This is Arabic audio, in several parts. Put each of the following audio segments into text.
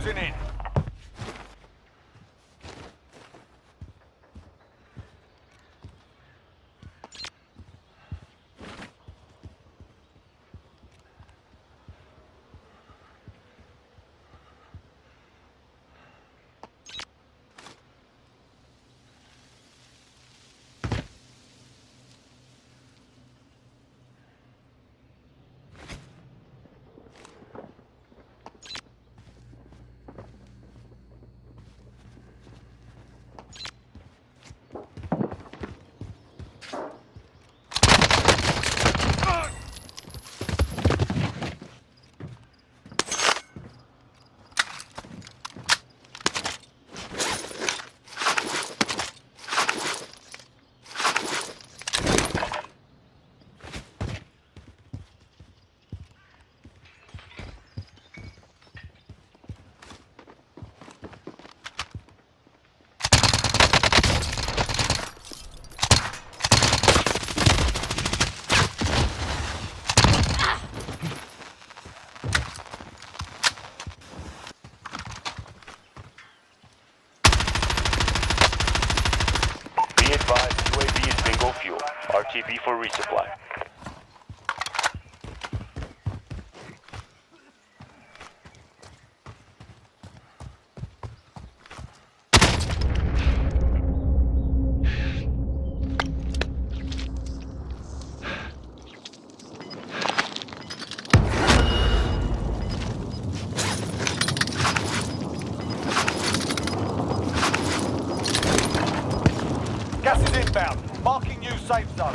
closing in. For resupply. Gas is inbound. Marking safe zone.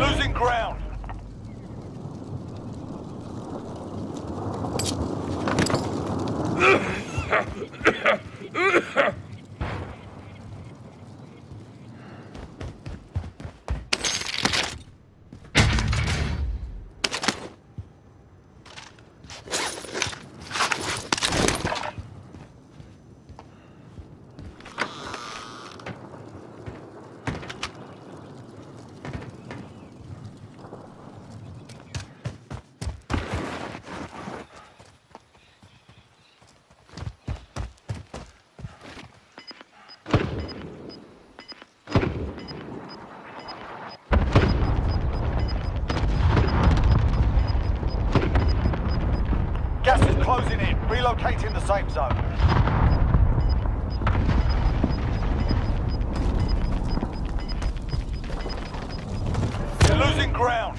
Losing ground. Safe zone. You're losing ground.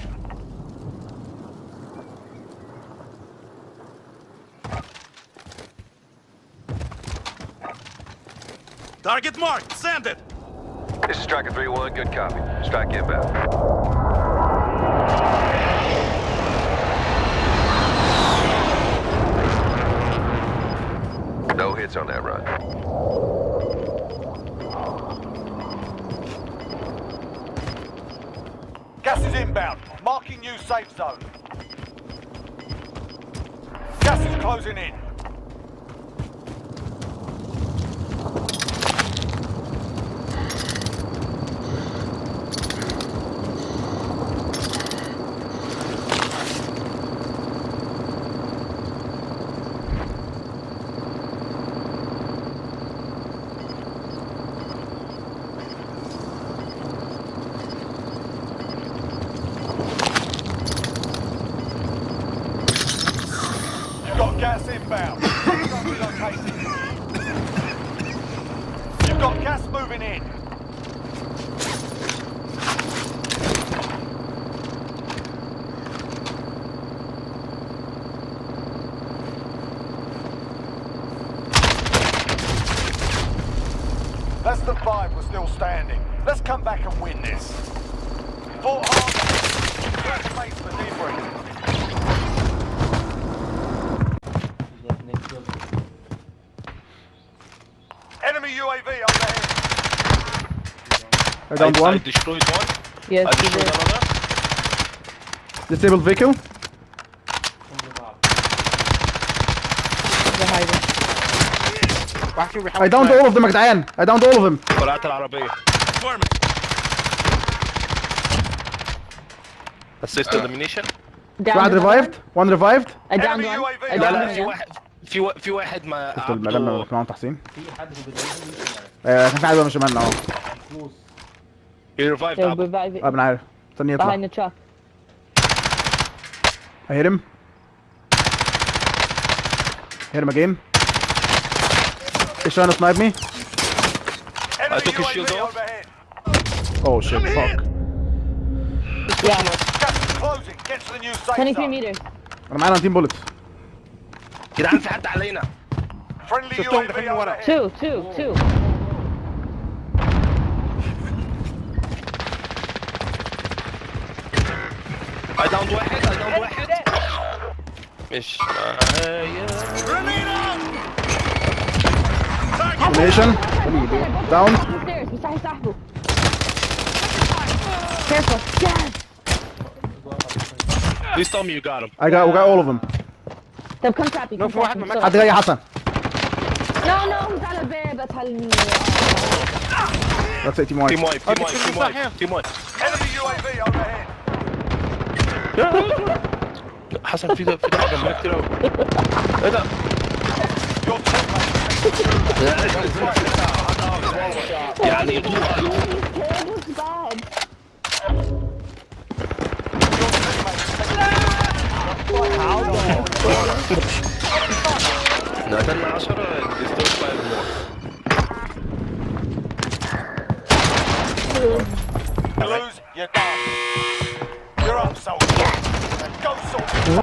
Target marked. Send it. This is Striker 3-1, good copy. Strike inbound. No hits on that run. Gas is inbound. Marking new safe zone. Gas is closing in. You've got gas inbound. Stop relocating. You've got gas moving in. Less than five were still standing. Let's come back and win this. Fort Harbour. First base for debrief. Enemy UAV overhead. I downed I, I one. destroyed one. Yes, I you destroyed did. another. Disabled vehicle. They're hiding. I downed all of them يا جدعان. I downed all of them. طلعت العربية. Affirmative. Assist elimination. Down واحد another revived. One revived. one. I downed Enemy one. UAV. I لا downed لا one في again. واحد في و... في واحد ما شفت في حد بيدعي من شمالنا أيوه كان في حد من شمالنا اهو فلوس ابن آه، عارف استني يطلع. هيرم. هيرم اجين إيش أنا سنايب مي اي الشيلد اوف oh shit fuck يا 23 متر انا معانا 19 bullet جدعان في حد علينا. Friendly شفتهم UAV داخلين ورا. overhead. Two, two, two. I downed واحد. I downed واحد. مش معايا. Elimination. Down. Stairs. مساحي صاحبه. Careful. Yes. Please tell me you got him. I got, we got all of them. طيب كم تعبي؟ لو في واحد حد جاي حسن. لا لا هوز على الباب اسهل تيم واي تيم واي تيم واي حسن في في حاجة جنبنا كتير قوي إيه يعني Your. ده قتلنا 10 destroyed five more. You lose, you're done. You're up, soldier. Go, soldier.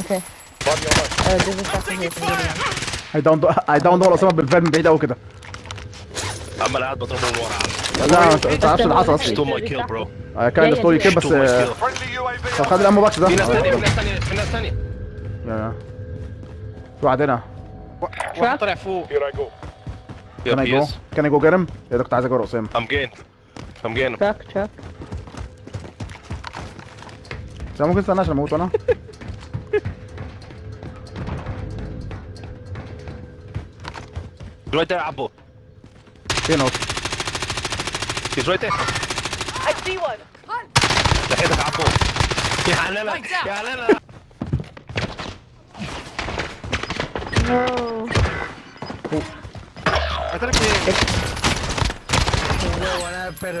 Okay. Uh, there's a truck in here. from the other one. I downed I downed all بالفعل من بعيد قوي كده. عمال قاعد بضربه من ورا لا ما تعرفش اللي حصل أصلا. kill bro I kind of stole your kill بس آه، طب خد الامو باكس ده. في ناس تانية في ناس تانية في ناس يا- يا. في واحد هنا. واحد طلع فوق. Can I go? Can I go get him? يا ده كنت عايز أجرب اسامه. I'm getting I'm getting him. Truck, truck. بس ممكن استنى عشان أموت أنا. Right there فين اهو؟ He's right there I see one. لحقتك عبو يا حلالا يا حلالا No. قتلك إيه؟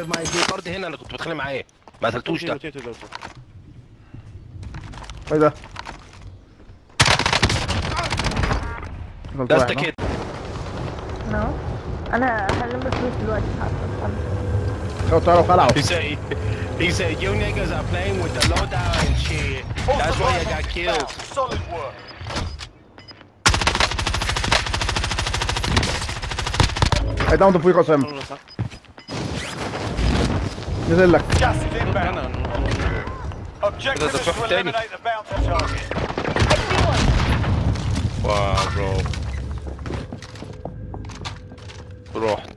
معايا الأرض هنا أنا كنت بتخانق معاه. ما قتلتوش ده. إيه ده؟ قلت That's واحد the ها؟ kid. No. انا هلم فلوس دلوقتي حاضر لو طلعوا خلعوا He said, he said, you niggas are playing with the lowdown and shit. That's why you got killed. Solid work. اي داون فوق قسم نزل لك Gas is inbound. Objective There's a is to fuck Danny. eliminate the bounty target.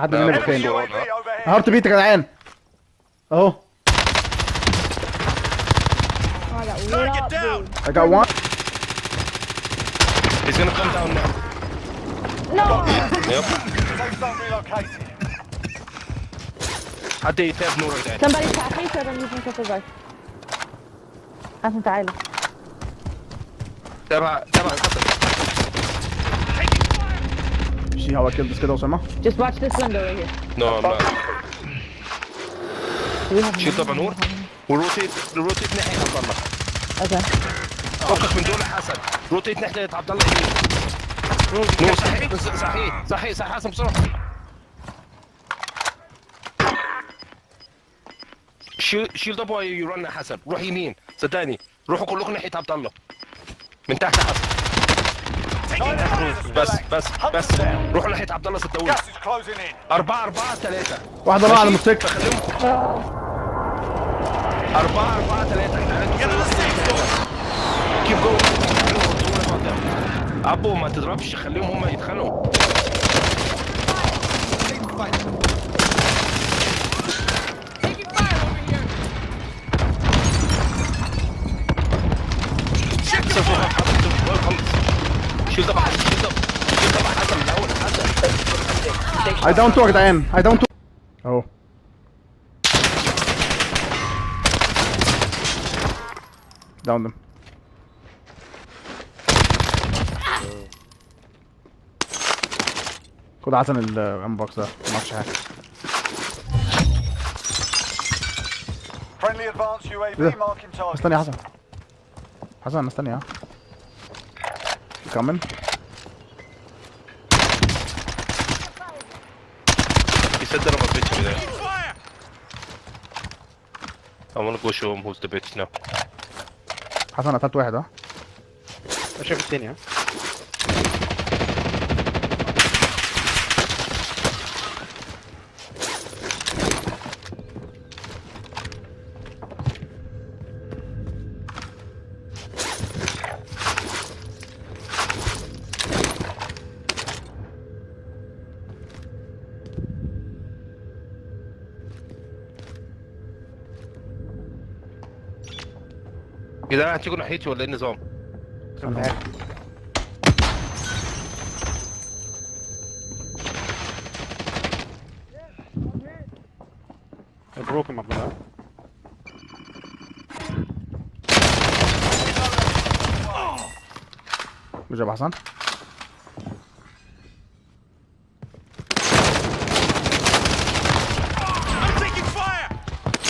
حد مننا Enemy فين UAV overhead. هارت بيت يا جدعان اهو Target down! I got one he's gonna come down now No! yep Safe zone relocated. حد يتاب نور ده Somebody tap me so I don't use my super guard. حسن تعالى. تابع تابع خطر see how I killed this kid Osama Just watch this window right here. no I'm not. شيل طبعا نور و rotate rotate ناحية عبد الله. Okay. فكك من دول حسن. rotate ناحية عبد الله. يمين نور صحيح صحيح صحيح صحيح حسن بسرعة. شيل شيل ضبط يرن حسن. روح يمين. صدقني. روحوا كلكم ناحية عبد الله. من تحت حسن. بس بس بس. روحوا ناحية عبد الله صدقوني Gas is closing in. أربعة أربعة ثلاثة. واحدة بقى على الموتوسيكل. أربعة أربعة ثلاثة. كيف جو أبو ما تضربش. خليهم هم يتخانقوا. شيل طبعا حسن شيل طبعا شيل طبعا حسن من الأول حسن I down two يا جدعان I down two اهو down them. خد حسن الانبوكس ده. ما أعرفش حاجة. Friendly advanced UAV Yeah. marking target. استني يا حسن. حسن استني ها كمل He said that I'm a bitch over there. Fire! I wanna go show him who's the bitch now. حسن قتلت واحد ها شايف التاني ها يا جدعان هتيجوا ناحيتي ولا ايه النظام؟ استنى. بروكن مبنى مش يا أبو حسن I'm taking fire!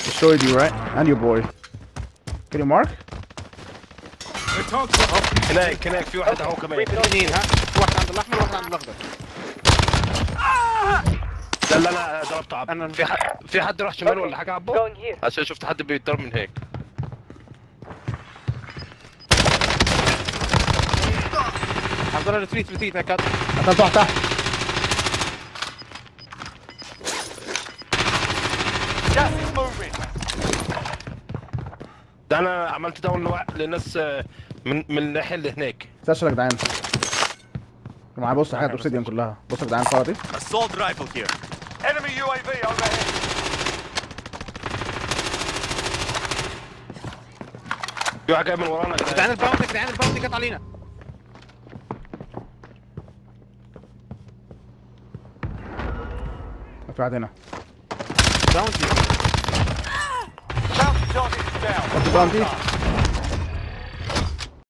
destroyed you right and your boy can you mark هناك هناك في واحد اهو كمان اثنين ها واحد عند الاحمر وواحد عند الاخضر ده اللي أنا ضربته عبد. أنا- في حد في حد راح شمال ولا حاجة عبو عشان شفت حد بيتضرب من هيك. عبد الله retreat retreat هيك قتلت واحد تحت. ده أنا عملت down لناس آه، من من الناحية اللي هناك. استشر يا جدعان معايا بص حاجات obsidian كلها. بص يا جدعان الصورة دي. Assault rifle here. Enemy UAV overhead. في واحد جاي من ورانا. يا جدعان ال bounty يا جدعان ال bounty جت علينا. في واحد هنا. باوندي Target is down. Got the bounty.